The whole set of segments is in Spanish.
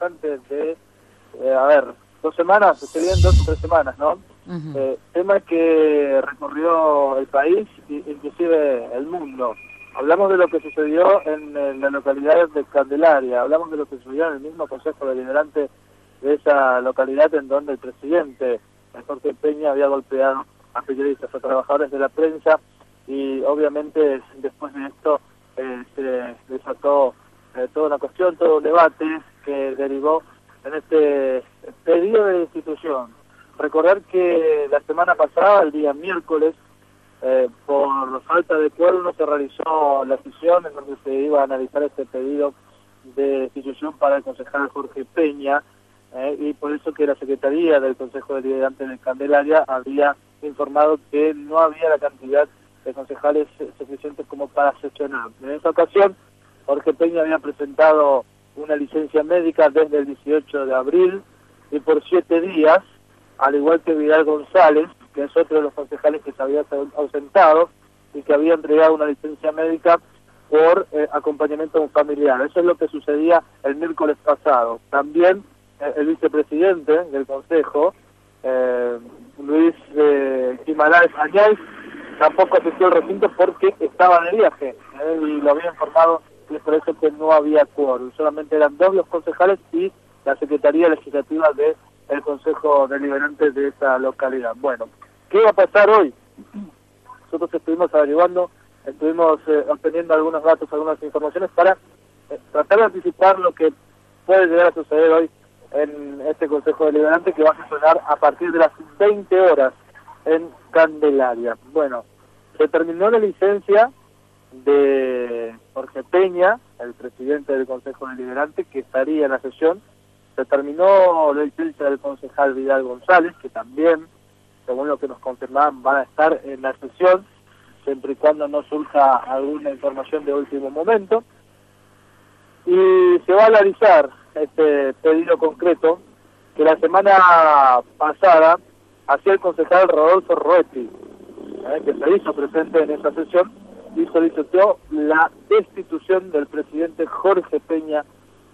antes de, eh, a ver, dos semanas, serían dos o tres semanas, ¿no? eh, tema que recorrió el país, inclusive el mundo. Hablamos de lo que sucedió en, la localidad de Candelaria, hablamos de lo que sucedió en el mismo Consejo Deliberante de esa localidad en donde el presidente Jorge Peña había golpeado a periodistas, a trabajadores de la prensa y obviamente después de esto eh, se desató eh, toda una cuestión, todo un debate que derivó en este pedido de institución. Recordar que la semana pasada, el día miércoles, eh, por falta de no se realizó la sesión en donde se iba a analizar este pedido de institución para el concejal Jorge Peña eh, y por eso que la Secretaría del Consejo de Deliberante de Candelaria había informado que no había la cantidad de concejales suficientes como para sesionar. En esa ocasión, Jorge Peña había presentado una licencia médica desde el 18 de abril y por siete días, al igual que Vidal González, que es otro de los concejales que se había ausentado y que había entregado una licencia médica por eh, acompañamiento familiar. Eso es lo que sucedía el miércoles pasado. También eh, el vicepresidente del Consejo, eh, Luis Guimaraes tampoco asistió al recinto porque estaba de viaje y lo había informado y por eso que no había quórum. Solamente eran dos los concejales y la Secretaría Legislativa del Consejo Deliberante de esa localidad. Bueno, ¿Qué va a pasar hoy? Nosotros estuvimos averiguando, estuvimos eh, obteniendo algunos datos, algunas informaciones para eh, tratar de anticipar lo que puede llegar a suceder hoy en este Consejo Deliberante que va a funcionar a partir de las 20 horas en Candelaria. Bueno, se terminó la licencia de Jorge Peña, el presidente del Consejo Deliberante, que estaría en la sesión. Se terminó la licencia del concejal Vidal González, que también según lo que nos confirmaban, van a estar en la sesión, siempre y cuando no surja alguna información de último momento. Y se va a analizar este pedido concreto que la semana pasada hacía el concejal Rodolfo Roetti, ¿eh? que se hizo presente en esa sesión, y solicitó la destitución del presidente Jorge Peña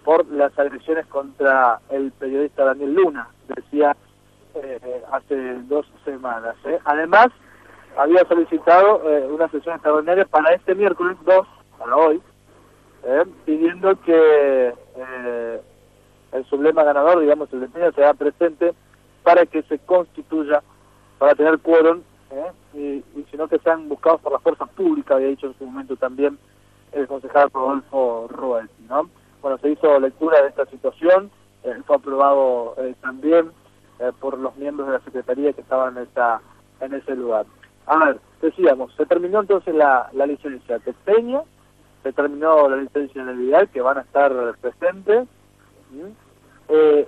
por las agresiones contra el periodista Daniel Luna. Decía eh, hace dos semanas. ¿eh? Además, había solicitado eh, una sesión extraordinaria para este miércoles 2, para hoy, pidiendo que el sublema ganador, digamos, el de sea presente para que se constituya, para tener quórum, sino que sean buscados por las fuerzas públicas, había dicho en su momento también el concejal Rodolfo Ruel. ¿no? Bueno, se hizo lectura de esta situación, fue aprobado también eh, por los miembros de la Secretaría que estaban en, esa, en ese lugar. A ver, decíamos, se terminó entonces la, la licencia de Peña, se terminó la licencia de Vidal, que van a estar presentes. Eh,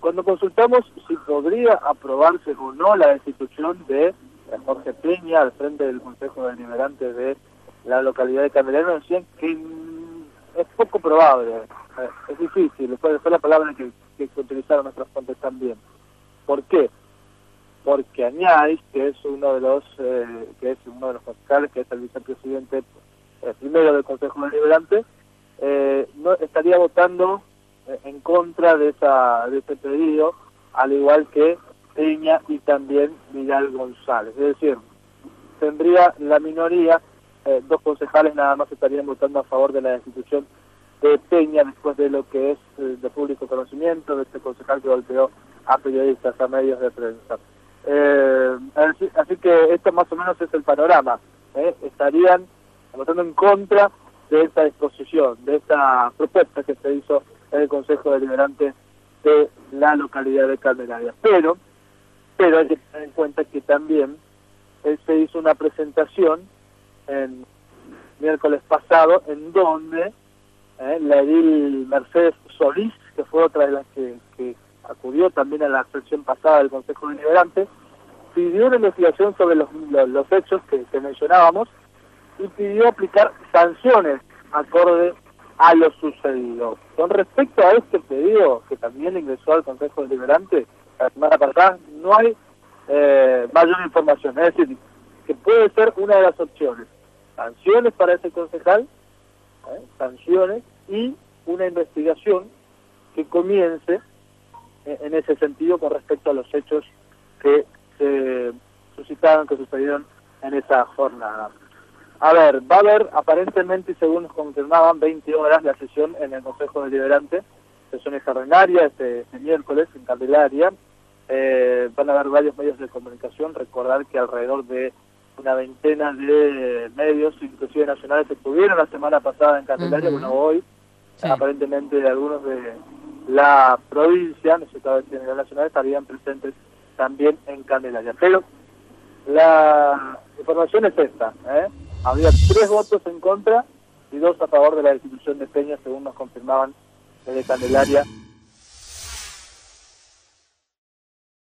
cuando consultamos si podría aprobarse o no la destitución de Jorge Peña al frente del Consejo Deliberante de la localidad de Candelaria, decían que es poco probable, eh, es difícil, fue, fue la palabra que, que utilizaron nuestras fuentes también. ¿Por qué? Porque Añáis, que es uno de los eh, que es uno de los fiscales, que es el vicepresidente eh, primero del Consejo Deliberante, eh, no estaría votando en contra de esa de este pedido, al igual que Peña y también Vidal González. Es decir, tendría la minoría, dos concejales nada más estarían votando a favor de la destitución de Peña después de lo que es de público conocimiento, de este concejal que golpeó a periodistas, a medios de prensa. Eh, así, que esto más o menos es el panorama. ¿eh? Estarían votando en contra de esta disposición, de esta propuesta que se hizo en el Consejo Deliberante de la localidad de Candelaria. Pero, pero hay que tener en cuenta que también eh, se hizo una presentación en miércoles pasado en donde la edil Mercedes Solís, que fue otra de las que, que acudió también a la sesión pasada del Consejo Deliberante, pidió una investigación sobre los, los, hechos que, mencionábamos y pidió aplicar sanciones acorde a lo sucedido. Con respecto a este pedido que también ingresó al Consejo Deliberante la semana pasada, no hay eh, mayor información. Es decir, que puede ser una de las opciones. Sanciones para ese concejal, ¿eh? sanciones y una investigación que comience en ese sentido con respecto a los hechos que se suscitaron, que sucedieron en esa jornada. A ver, va a haber aparentemente, según nos confirmaban, 20 horas la sesión en el Consejo Deliberante, sesión extraordinaria este, este miércoles en Candelaria. Eh, van a haber varios medios de comunicación, recordar que alrededor de una veintena de medios, inclusive nacionales, estuvieron la semana pasada en Candelaria, bueno, hoy, aparentemente algunos de la provincia, no sé si a nivel nacional, estarían presentes también en Candelaria. Pero la información es esta, ¿eh? Había tres votos en contra y dos a favor de la destitución de Peña, según nos confirmaban desde Candelaria.